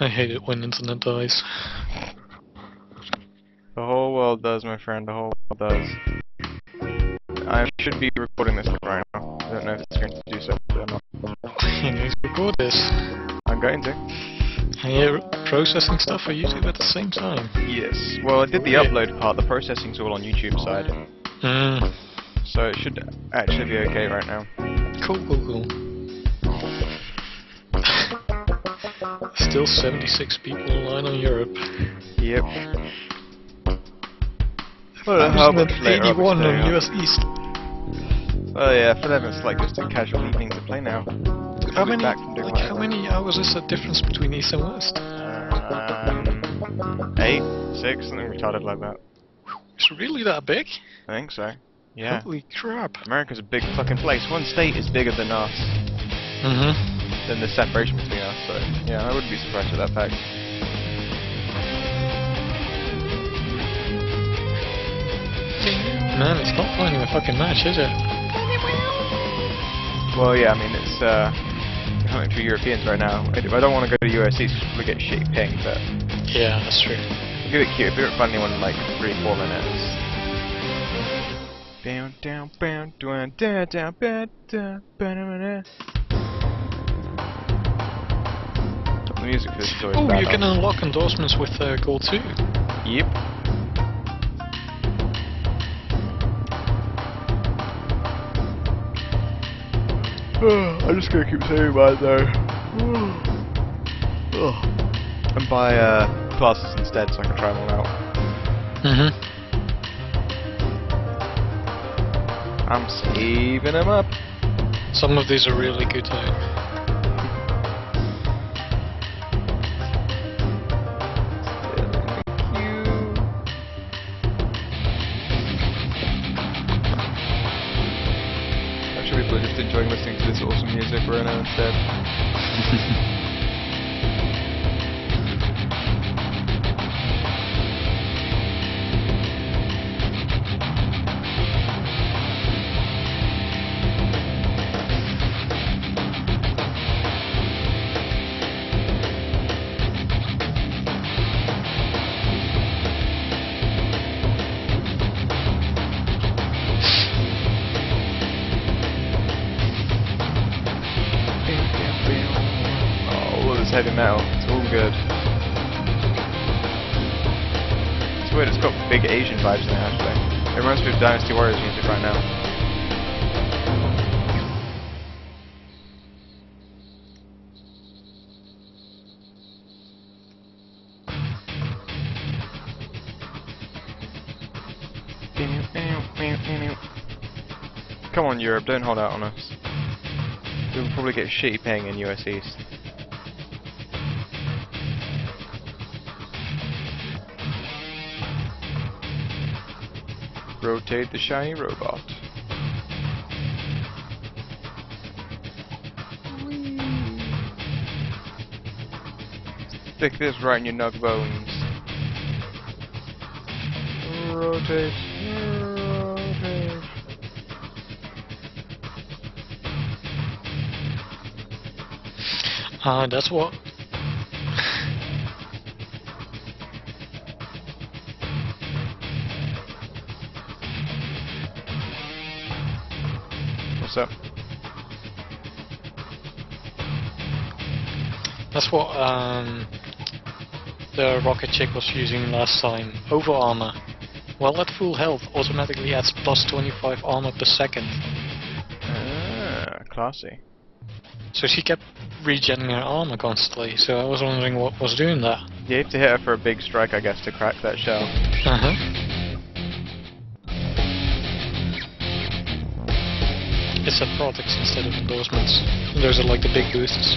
I hate it when internet dies. The whole world does, my friend. The whole world does. I should be recording this right now. I don't know if it's going to do so or not. you need to record this. I'm going to. And you're processing stuff for YouTube at the same time. Yes. Well, I did the Yeah. upload part. The processing's all on YouTube side, Mm. so it should actually be okay right now. Cool, cool, cool. Still 76 people online on Europe. Yep. Well, how much later I'll be 81 staying on. US East. Oh yeah, for them it's like just a casual evening to play now. How many, back from like, how whatever. many hours is the difference between East and West? Um, eight, six, something retarded like that. It's really that big? I think so. Yeah. Holy crap. America's a big fucking place. One state is bigger than us, Mm-hmm. than the separation between So yeah, I wouldn't be surprised at that fact. Man, it's not finding a fucking match, is it? Well, yeah, I mean it's uh, coming for Europeans right now. I I don't want to go to US East because we get shitty ping, but Yeah, that's true. give it cute. If we don't find anyone in like three, four minutes. Down, down, down, down, down, down, down, down, down, down. The music for this is always Oh, you can unlock endorsements with uh, Gold 2. Yep. I'm just gonna keep saying that though. and buy uh, classes instead so I can try them all out. Mm-hmm. I'm saving them up. Some of these are really good though. Enjoying listening to this awesome music right now instead. heavy metal. It's all good. It's weird, it's got big Asian vibes in it actually. It reminds me of Dynasty Warriors music right now. Come on Europe, don't hold out on us. We'll probably get shitty paying in US East. Rotate the shiny robot. Stick this right in your nug bones. Rotate. Rotate. Ah, that's what. What's up? That's what um, the rocket chick was using last time. Over armor. While at full health, automatically adds plus 25 armor per second. Ah, classy. So she kept regenerating her armor constantly. So I was wondering what was doing that. You have to hit her for a big strike, I guess, to crack that shell. Uh It's at products instead of endorsements. Those are like the big boosts.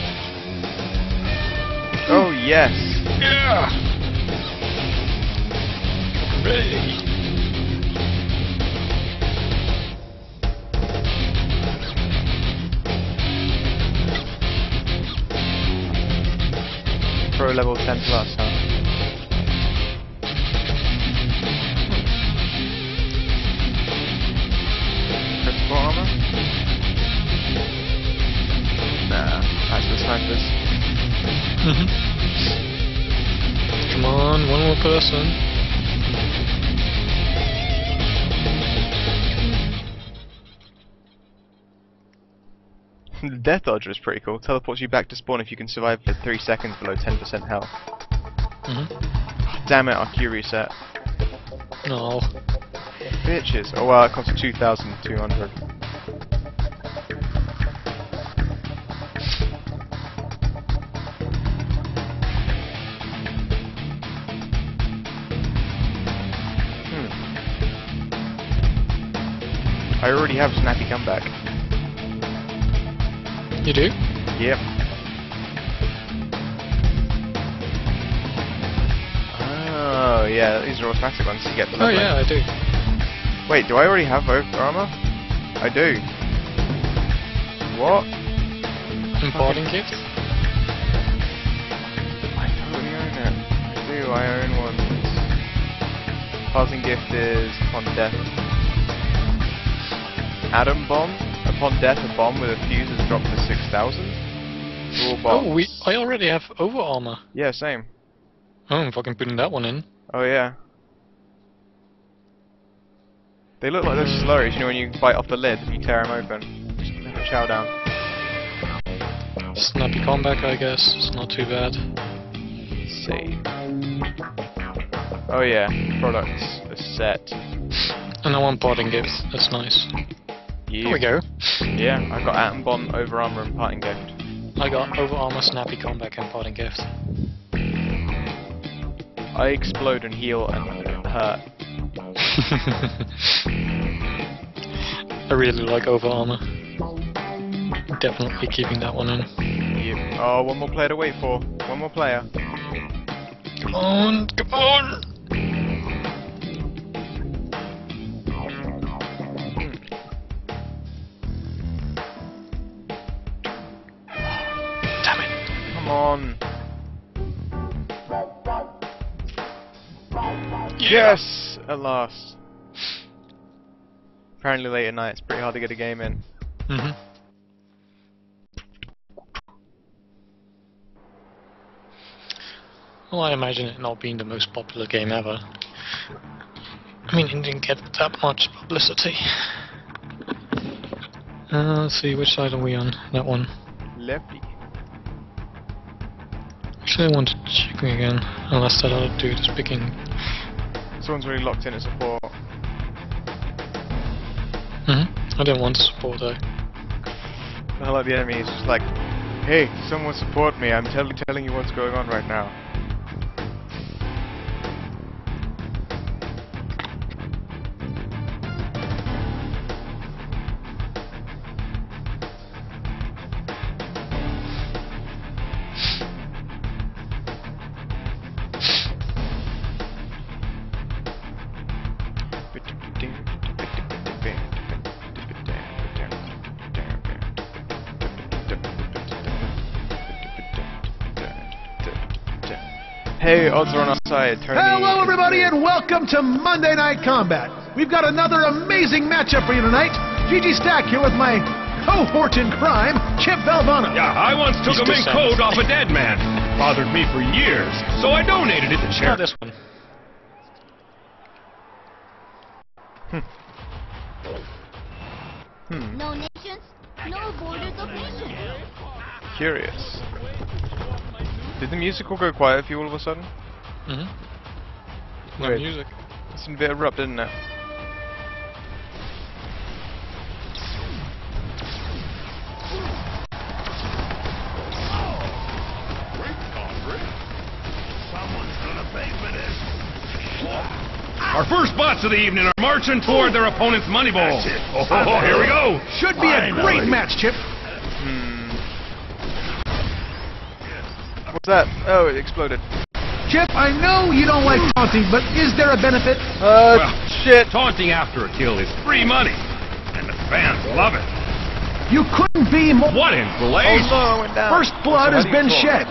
Oh yes! Yeah. Hooray. Pro level 10 plus, Nah, Mm-hmm. Come on, one more person. The Death Dodger is pretty cool. Teleports you back to spawn if you can survive for 3 seconds below 10% health. hmm Damn it, our Q reset. No. Bitches. Oh well, it costs 2,200. I already have Snappy Comeback. You do? Yep. Oh, yeah, these are automatic ones you get the Oh yeah, I do. Wait, do I already have armor? I do. What? Imparting gift? I totally own it. I do, I own one. Parting gift is upon death. Atom bomb. Upon death, a bomb with a fuse is dropped to 6,000. Oh, we. I already have over armor. Yeah, same. Oh, I'm fucking putting that one in. Oh yeah. They look like those slurries, you know, when you bite off the lid and you tear them open. Just have a chow down. Snappy comeback, I guess. It's not too bad. Save. Oh yeah, products, a set. And I want parting gifts. That's nice. Yeah. Here we go. Yeah, I got atom bomb, over armor, and parting gift. I got over armor, snappy Combat and parting gift. I explode and heal and hurt. I really like over armor. Definitely keeping that one in. Yep. Oh, one more player to wait for. One more player. Come on, come on! On. Yes! At last. Apparently late at night, it's pretty hard to get a game in. hmm Well, I imagine it not being the most popular game ever. I mean, it didn't get that much publicity. Uh, let's see, which side are we on? That one. Lefty. Actually, I want to check again, unless that other dude is picking. Someone's really locked in at support. hmm I didn't want to support though. I like the enemy is just like, hey, someone support me. I'm tell telling you what's going on right now. Hey, odds are on our side. Hello, everybody, and welcome to Monday Night Combat. We've got another amazing matchup for you tonight. Gigi Stack here with my cohort in crime, Chip Valvano. Yeah, I once took He's a mink good coat off a dead man. Bothered me for years, so I donated it to Not charity. this one. Hmm, No nations, no borders of nations. curious. Did the musical go quiet for you all of a sudden? Mm hmm No Wait. music. It's a bit abrupt, didn't it? Our first bots of the evening are marching toward their opponent's money bowl. Oh, here we go. Should be a great match, Chip. What's that? Oh, it exploded. Chip, I know you don't like taunting, but is there a benefit? Uh, Well, shit. Taunting after a kill is free money, and the fans love it. You couldn't be more. What in Oh place? no, I went down. First blood So has been shed.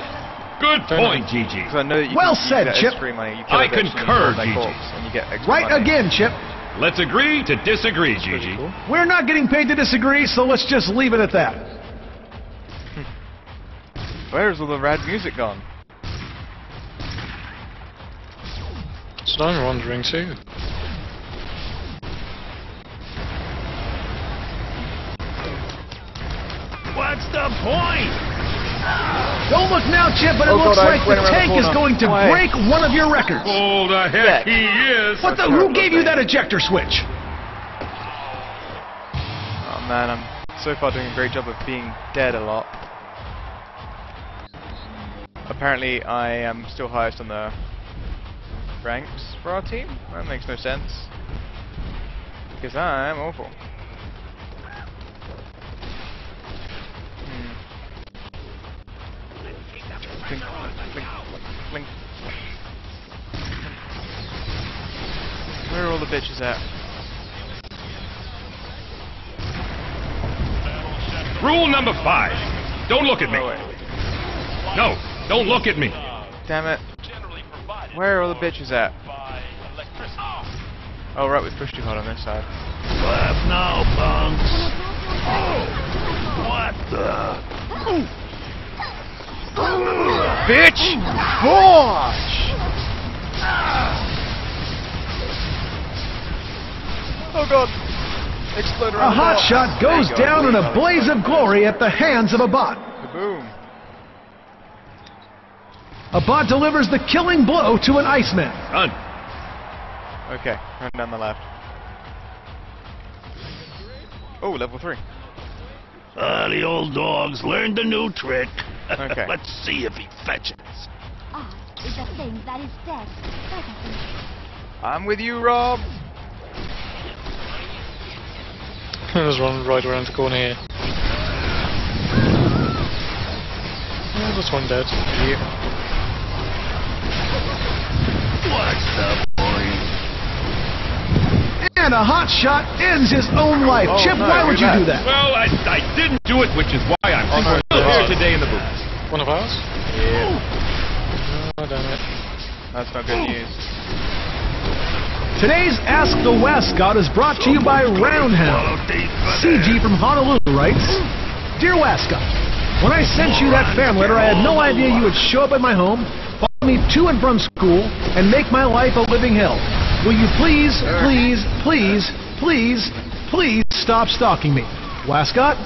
Good point, enough. Gigi. Because I know that you Well can said, Chip. as free money. You kill I a bitch and you concur, hold Gigi. corpse, and you get extra Right money. again, Chip. Let's agree to disagree, Gigi. Cool. We're not getting paid to disagree, so let's just leave it at that. Where's all the rad music gone? what I'm wondering too. What's the point? Don't look now, Chip, but it Oh, looks God, like the around the tank is going to Why? break one of your records. Oh, the heck he is! What the? Who gave you that ejector switch? Oh man, I'm so far doing a great job of being dead a lot. Apparently, I am still highest on the ranks for our team. That makes no sense. Because I'm awful. Hmm. Blink, blink, blink. Where are all the bitches at? Rule number five. Don't look at me. Oh. No, don't look at me. Damn it. Where are all the bitches at? Oh, right, we pushed too hard on this side. Left now, punks. What the? Bitch! Gosh! Oh god! Explode A around the hot shot There you goes go, down in a blaze of glory at the hands of a bot. Boom. A bot delivers the killing blow to an Iceman. Run. Okay, run down the left. Oh, level 3. Ah, the old dog's learned a new trick. Okay. Let's see if he fetches. Art is a thing that is dead. I'm with you, Rob! Just run right around the corner here. Oh, that's one dead. What's the point? And a hot shot ends his own life. Oh, Chip, no, why would you look do that. that? Well, I, I didn't do it, which is why I'm Oh, no, still here God. today in the booth. One of ours? Yeah. Oh, damn it. That's not good news. Today's Ask the West Wascot is brought to you by Roundhound. CG from Honolulu writes, Dear Wascot, when I sent you that fan letter, I had no idea you would show up at my home, follow me to and from school, and make my life a living hell. Will you please, please, please, please, please stop stalking me? Wascot?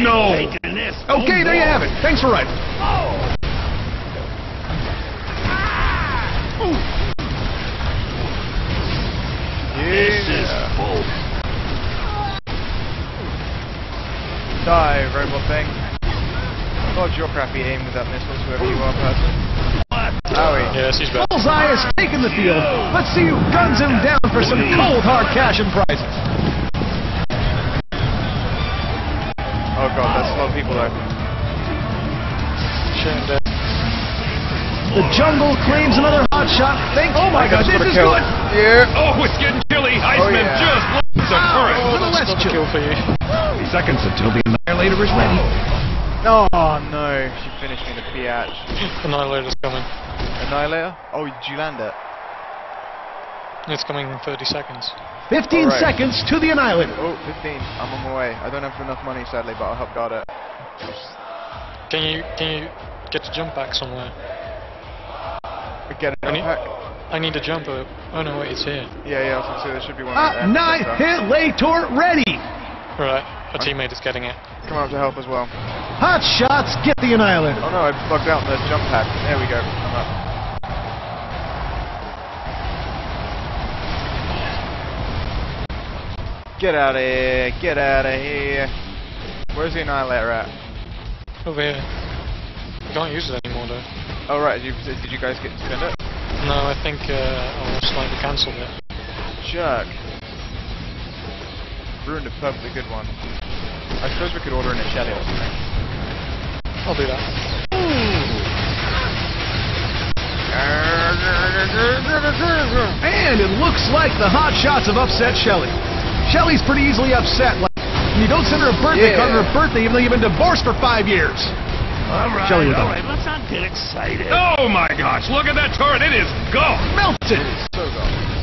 No. Okay, there you have it. Thanks for writing. Yeah. Die, robot thing. God, your crappy aim with that missiles, whoever you are, person. Owie. Yes, he's back. Bullseye has taken the field. Let's see who guns him down for some cold hard cash and prizes. Oh god, that's a lot of people there. Shame dead. The jungle claims another hot shot. Thank oh my god, this is kill. good. Yeah. Oh, it's getting chilly. Iceman oh, yeah. just lost some Oh, current. little less That's a chill. kill for you. Seconds until the Annihilator is ready. Oh no, she finished me in the biatch. Annihilator's coming. Annihilator? Oh, did you land it? It's coming in 30 seconds. 15 Alright. seconds to the Annihilator. Oh, 15. I'm on my way. I don't have enough money sadly, but I'll help guard it. Can you can you get the jump back somewhere? Get it Any- pack. I need a jumper. Oh no, wait, it's here. Yeah, yeah, I was gonna say there should be one uh, right there. Annihilator ready. Right, a teammate is getting it. Come out to help as well. Hot shots get the Annihilator. Oh no, I bugged out the jump pad. There we go. I'm up. Get out of here! Get out of here! Where's the annihilator at? Over here. You can't use it anymore though. Oh right, did you, did you guys get to spend it? No, I think uh, I slightly cancelled it. Jerk. Ruined a perfectly good one. I suppose we could order in a Shelly or something. I'll do that. And it looks like the hot shots have upset Shelly. Shelly's pretty easily upset. Like, you don't send her a birthday Yeah. card on her birthday even though you've been divorced for five years. All right, Shelley with all let's not get excited. Oh my gosh, look at that turret. It is gone. Melted. So gone.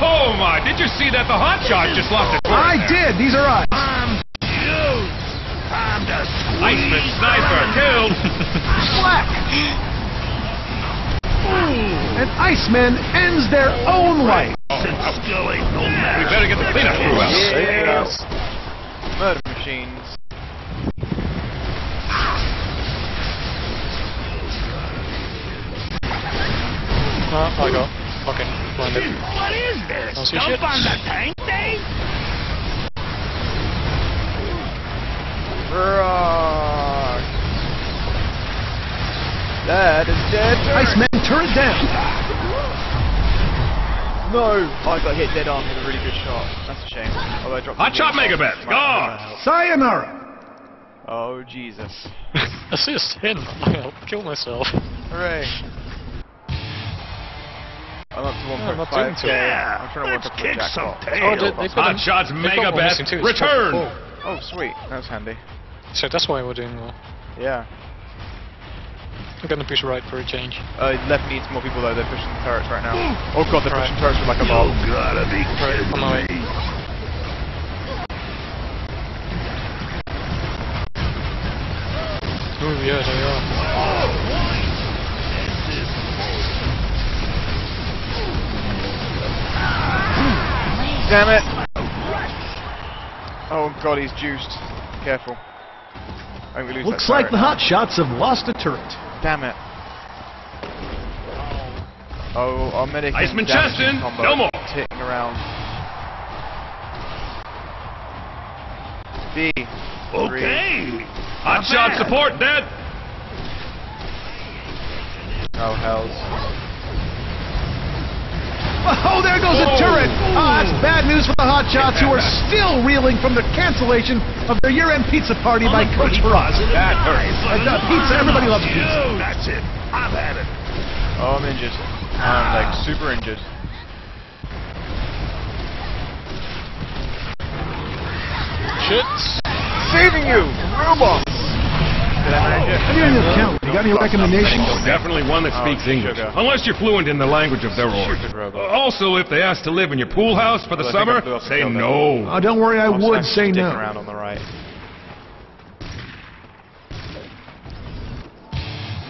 Oh, my, did you see that? The hot shot just lost its turret I did. These are eyes. I'm cute. I'm the Iceman sniper killed. Black. And Iceman ends their own life. Still ain't. We better get the cleanup crew out. Yes. Murder machines. Ah, I got fucking blinded. What is this? Don't see Jump shit. on the tank thing? Rock. That is dead. Iceman turret down. No! I got hit dead on with a really good shot. That's a shame. Although I dropped Hot the shot wheel. megabets, gone. Sayonara. Oh, Jesus. Assist him. I'll kill myself. Hooray. I'm up to I'm not doing 1.5k. Yeah, I'm trying to work let's up to a kick some jackpot. Oh, they, they put Hot him- shots they put one missing megabets too, return. Oh, sweet. That's handy. So that's why we're doing well. Yeah. I'm gonna push right for a change. Uh, left needs more people though. They're pushing the turrets right now. Oh god, they're Right. pushing turrets with like a You mob. gotta be Right, kidding on my way. me. Oh yeah, they are. Damn it! Oh god, he's juiced. Careful. I think we lose Looks that like turret the now. hot shots have lost a turret. Damn it. Oh, our medic and Iceman damage Cheston, combo no more. Hitting around. D. Okay. Hot shot support dead. Oh hells. Oh, there goes a Oh. turret! Ah, it's bad news for the Hot Shots, who are still reeling from the cancellation of their year-end pizza party by Coach Frost. That hurts. Uh, uh, pizza, everybody loves pizza. That's it. I've had it. Oh, I'm injured. I'm like super injured. Shit! Saving you! Robots! Did I manage it? How do you your count? You got any recommendations? Definitely one that Oh, speaks English. sugar. Unless you're fluent in the language of their Stupid order. robot. Also, if they ask to live in your pool house for the Well, I think I summer, blew up the say no. Oh, don't worry, I I'm would say no. around on the right.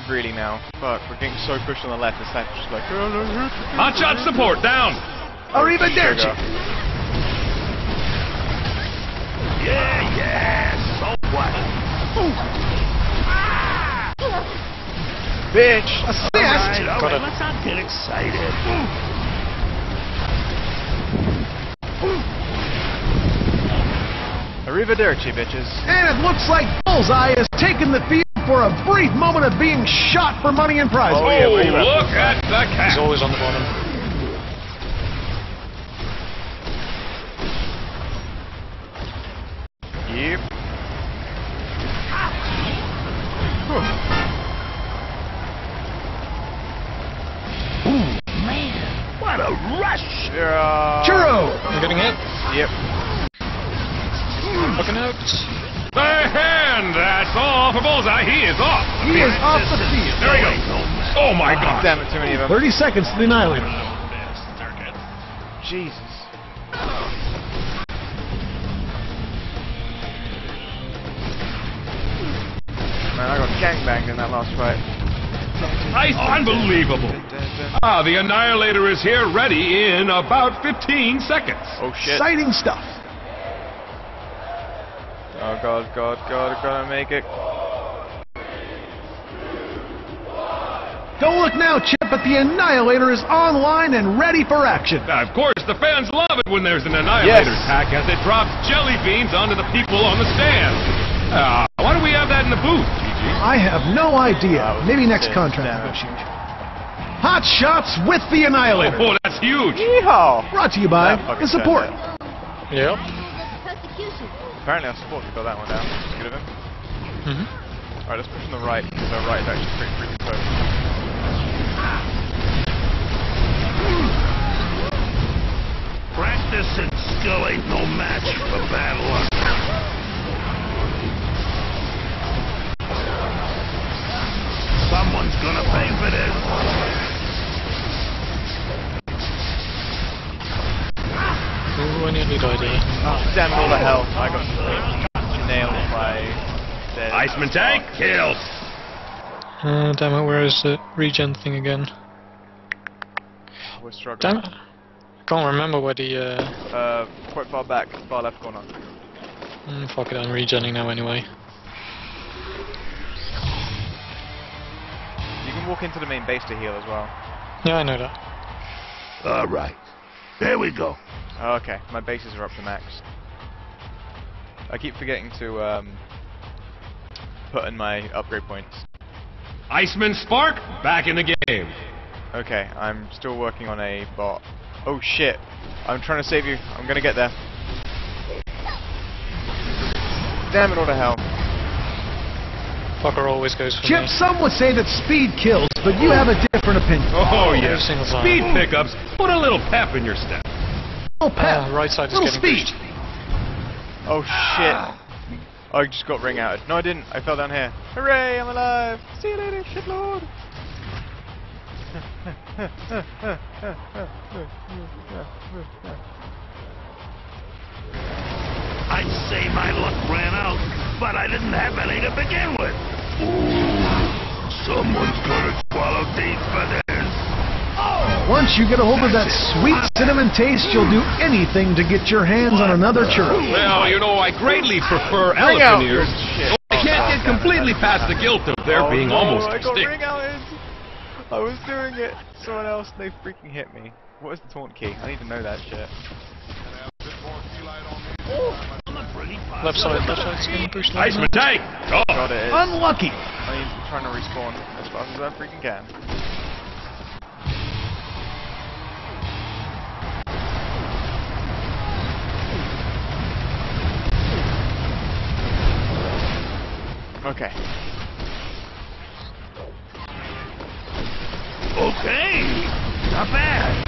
Really now. Fuck, we're getting so pushed on the left, it's like just like... Oh, Hot shot support down. Arrivederci. Sugar. Yeah, yeah. So what? Bitch! Assist! all Got it. let's not get excited. Arrivederci, bitches. And it looks like Bullseye has taken the field for a brief moment of being shot for money and prizes. Oh, Oh, where you at, look at the cat. He's always on the bottom. The hand. That's all for Bullseye. He is off. He is off the field. There he goes. Oh my God. Damn it, too many of them. 30 seconds to the Annihilator. Jesus. Man, I got gangbanged in that last fight. Nice. Unbelievable. Ah, the Annihilator is here, ready in about 15 seconds. Oh shit. Exciting stuff. Oh god, god, god, I gotta make it. Don't look now, Chip, but the Annihilator is online and ready for action. Now, of course, the fans love it when there's an Annihilator Yes. attack as it drops jelly beans onto the people on the stand. Ah, why don't we have that in the booth, Gigi? I have no idea. That Maybe next sick. contract negotiation. Hot shots with the Annihilator. Oh, that's huge. Yeehaw! Brought to you by the support. said Yep. Persecution. Apparently our support got that one down. That's good of him. hmm Alright, let's push on the right, because the right is actually pretty freaking close. Practice and skill ain't no match for bad luck. Someone's gonna pay for this. Ooh, I nearly died here. Oh, damn it, all the health. I got nailed by dead. Iceman tank killed. Uh, damn it, where is the regen thing again? we're struggling. Damn it. I can't remember where the... Uh, Uh, quite far back, far left corner. mm, fuck it, I'm regenning now anyway. You can walk into the main base to heal as well. Yeah, I know that. All right. There we go. Oh, okay, my bases are up to max. I keep forgetting to um, put in my upgrade points. Iceman Spark, back in the game. Okay, I'm still working on a bot. Oh shit! I'm trying to save you. I'm gonna get there. Damn it all to hell. Fucker always goes for Chip, me. some would say that speed kills, but you have a different opinion. Oh, Every yes. single time. Speed pickups, put a little pep in your step. Little pep, Ah, right side is little getting speed. pushed. Oh shit! I just got ring outed. No, I didn't. I fell down here. Hooray! I'm alive. See you later, shitlord. I'd say my luck ran out, but I didn't have any to begin with. Ooh, someone's gonna swallow these feathers. Once you get a hold of that sweet cinnamon taste, you'll do anything to get your hands on another churro. Well, you know, I greatly prefer Ring out. elephant ears. Shit. I can't get completely past the guilt of their Oh, being no, almost I got extinct. ring outed. I was doing it. Someone else, they freaking hit me. What is the taunt key? I need to know that shit. Left side, left side's getting pushed. left Iceman now. tank. Oh, God, it is. Unlucky. I need to trying to respawn as fast as I freaking can. Okay. Okay, not bad.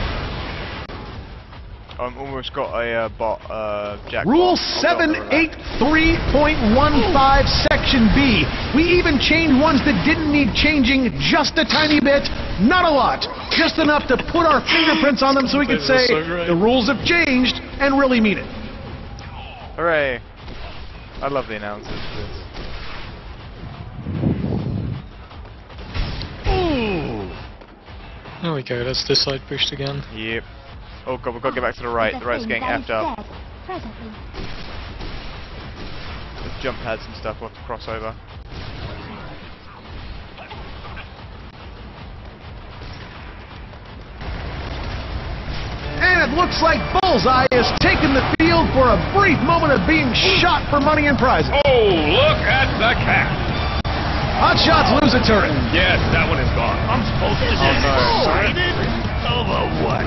I'm almost got a uh, bot, uh, Jack. Rule bot. I'll go for that. 783.15 Section B. We even changed ones that didn't need changing just a tiny bit. Not a lot. Just enough to put our fingerprints on them so we could say so the rules have changed and really mean it. Hooray! I love the announcers There we go, that's this side pushed again. Yep. Oh god, we've got to get back to the right. The right's getting effed up. Dead. Presently. There's jump pads and stuff. We'll have to cross over. And it looks like Bullseye has taken the field for a brief moment of being shot for money and prizes. oh, look at the cat. Hot shots lose a turret. Yes, that one is gone. I'm supposed to Oh, get excited over what?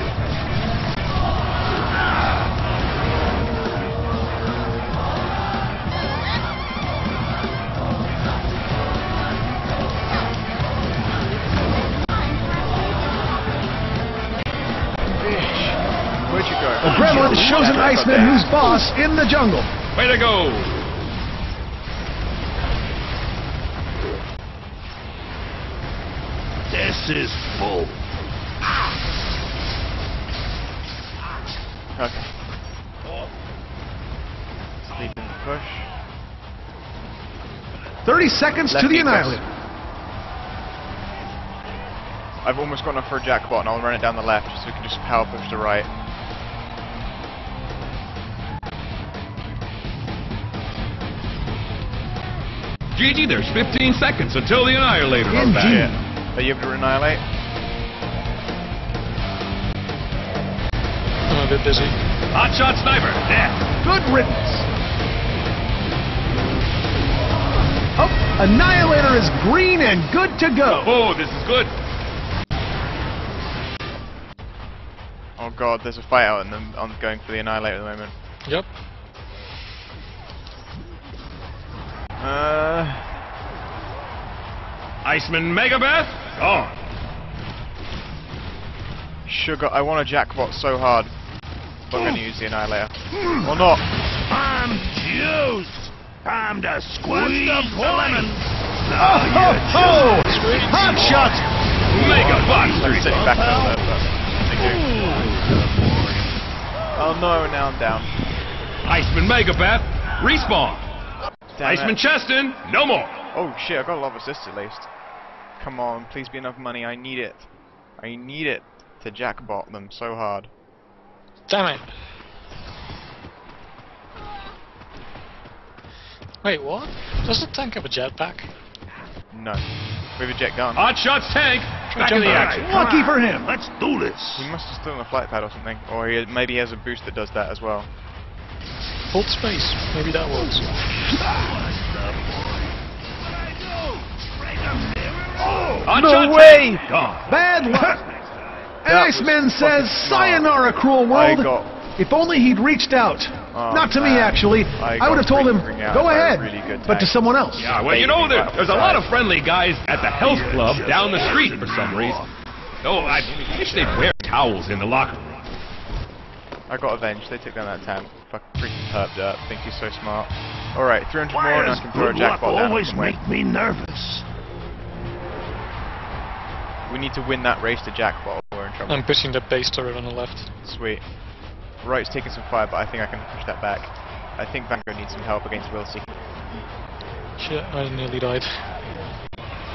Where'd you go? The Gremlin shows an Iceman who's boss in the jungle. Way to go. This is full. Okay. Sleep in push. 30 seconds to the equals. Annihilator. I've almost got enough for a jackpot and I'll run it down the left so we can just power push to right. Gigi, there's 15 seconds until the Annihilator comes back. Indeed. Are you able to annihilate? I'm a bit busy. Hotshot sniper, dead. Good riddance. Oh, Annihilator is green and good to go. Oh, this is good. Oh god, there's a fight out and I'm, I'm going for the annihilator at the moment. Yep. Uh, Iceman Megabeth, gone. sugar, I want a jackpot so hard. But I'm going to use the annihilator. Or not. I'm juiced. Time to squeeze the lemon. Oh, ho, oh, oh. ho! Hot shots. Megabot I'm back a but thank you. Oh no, now I'm down. Iceman Megabeth, respawn. Damn Iceman it. Cheston, no more. Oh shit, I got a lot of assists at least. Come on, please be enough money. I need it. I need it. to jackbot them so hard. Damn it! Wait, what? Does the tank have a jetpack? No. With a jet gun. Hot shots tank. Back in the action. Lucky for him. Let's do this. He must have stolen a flight pad or something. Or he, maybe he has a boost that does that as well. Hold space. Maybe that works. No shot way! Gone. Bad luck. And That was Iceman says. Sayonara, cruel world. If only he'd reached out. Oh, Not to me, actually. I I, would have told him, go ahead, really but to someone else. Yeah, well, you know, there, there's a lot of friendly guys at the health club down the street for some reason. Oh, I wish they'd wear towels in the locker room. I got avenged. They took down that tank. Fuck freaking perped up. Think he's so smart. Alright, 300 Why more and I does can throw a good luck jackpot down. always and win. make me nervous? We need to win that race to Jack while we're in trouble. I'm pushing the base turret on the left. Sweet. Right's taking some fire, but I think I can push that back. I think Vanguard needs some help against Wilsey. Shit, I nearly died.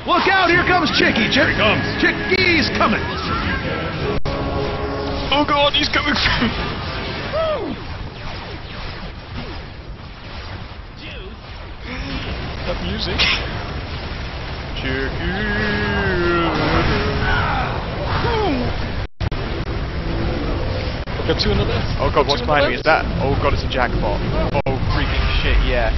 Look out, here comes Chicky. Chick- Here he comes. Chicky's coming. Oh god, he's coming through! that music. I've got two in the left. Oh god, what's Two in the behind me? Is that? Oh god, it's a jackpot. Oh freaking shit, yes.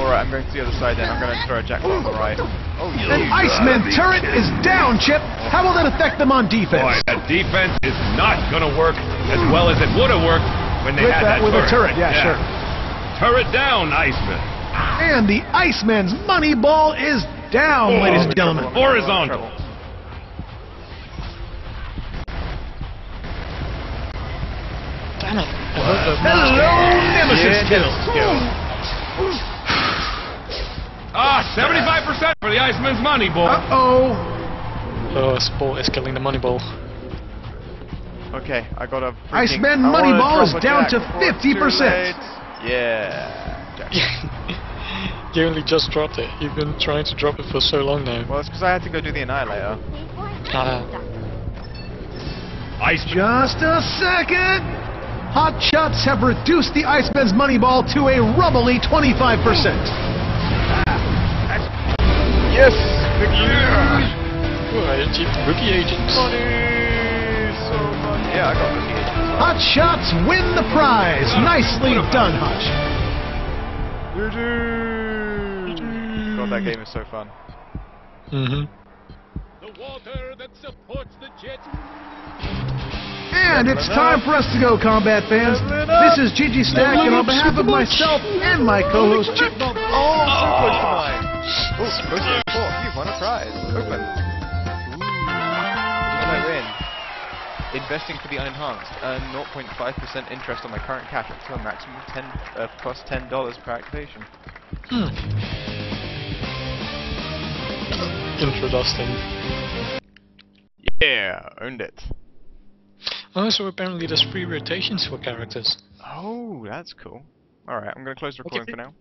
Alright, I'm going to the other side then. I'm going to throw a jackpot on the right. Oh An yeah. Iceman turret is down, Chip. How will that affect them on Boy, defense? that defense is not gonna work as well as it would have worked when they With had that, that, with a turret. turret, yeah, sure. Turret down, Iceman. And the Iceman's money ball is down, Oh, ladies and gentlemen. I'm Horizontal. Trouble. Damn it. I heard the Hello, Nemesis Yeah, kill. kill. Ah, 75% for the Iceman's money, boy. Uh-oh. Oh, Sport is killing the money ball. Okay, I got a. Iceman money ball is down to 50%. Yeah. You only just dropped it. You've been trying to drop it for so long now. well, it's because I had to go do the Annihilator. Ah. Iceman. Just a second. Hot shots have reduced the Iceman's money ball to a rubbly 25%. Yes! Victory! Right, cheap rookie agents. Money! So much. Yeah, I got rookie agents. Hot shots win the prize. Nicely done, Hutch. God, that game is so fun. Mm-hmm. The water that supports the jet. And it's time for us to go, combat fans. This is Gigi Stack, and on behalf of myself and my co-host Chip. Oh, so close to mine. Oh, close to the. You've won a prize. Open. Ooh. What I win? Investing for the unenhanced. Earn 0.5% interest on my current cash up to a maximum of 10, uh, plus $10 per activation. Hmm. Interesting. Yeah, owned it. Oh, so apparently there's free rotations for characters. Oh, that's cool. Alright, I'm going to close the recording for now.